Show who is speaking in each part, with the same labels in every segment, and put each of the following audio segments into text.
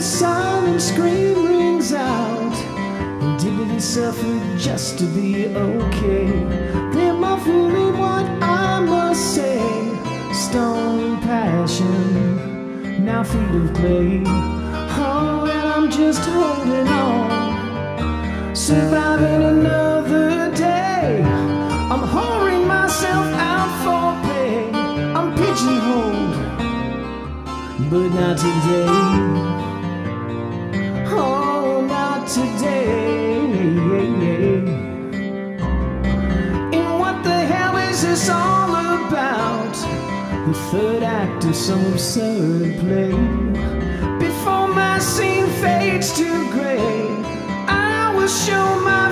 Speaker 1: the silent scream rings out. Dignity suffered just to be okay. They're muffled in what I must say. Stone passion, now feet of clay. Oh, and I'm just holding on, surviving another day. I'm whoring myself out for pay. I'm pigeonholed, but not today. Today. And what the hell is this all about? The third act of some absurd play. Before my scene fades to gray, I will show my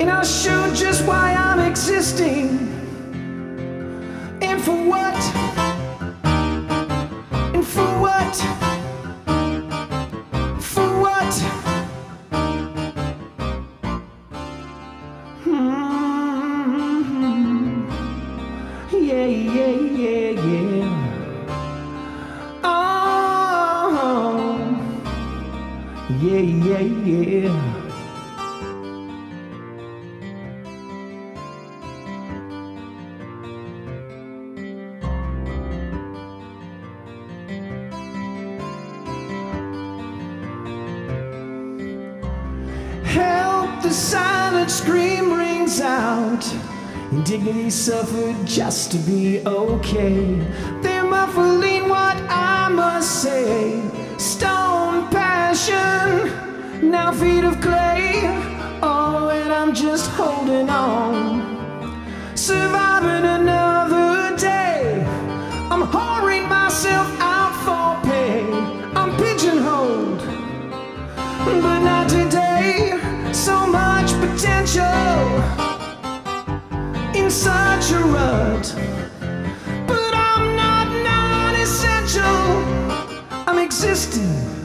Speaker 1: and I'll show just why I'm existing. And for what? Yeah, yeah, yeah. Help, the silent scream rings out. Indignity suffered just to be okay. Feet of clay. Oh, and I'm just holding on. Surviving another day. I'm whoring myself out for pay. I'm pigeonholed but not today. So much potential in such a rut. But I'm not non-essential. I'm existing.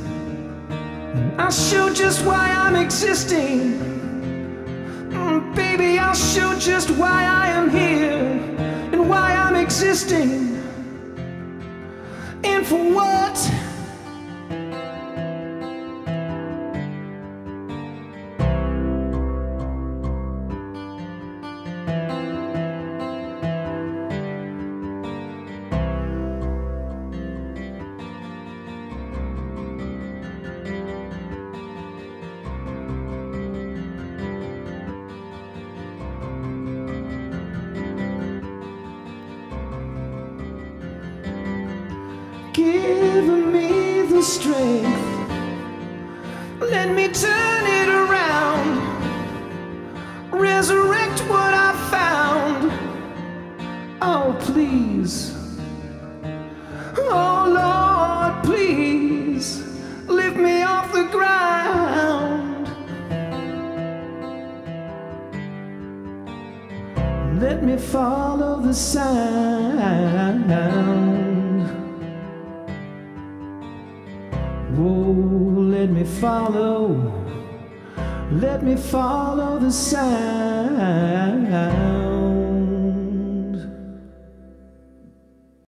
Speaker 1: I'll show just why I'm existing. Mm, Baby, I'll show just why I am here and why I'm existing. And for what? Strength. Let me turn it around. Resurrect what I found. Oh, please. Oh, Lord, please. Lift me off the ground. Let me follow the sound. Let me follow, let me follow the sound.